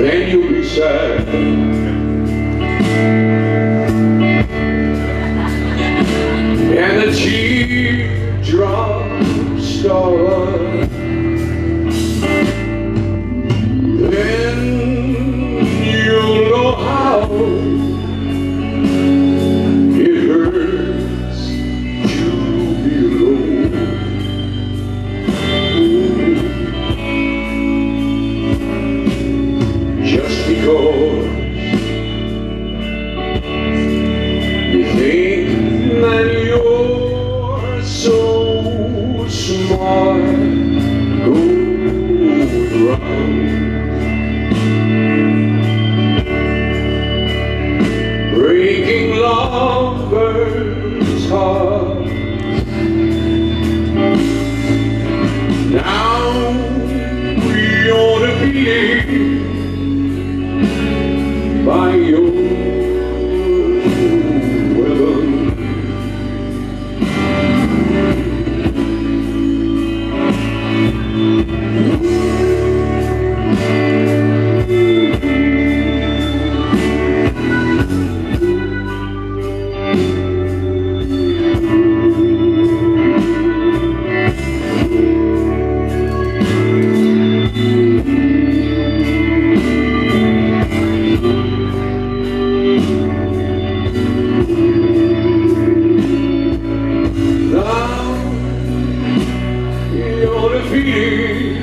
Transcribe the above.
then you'll be sad. Because you think that you're so smart, going round. breaking lovers' hearts. Now we ought to be by your Feeling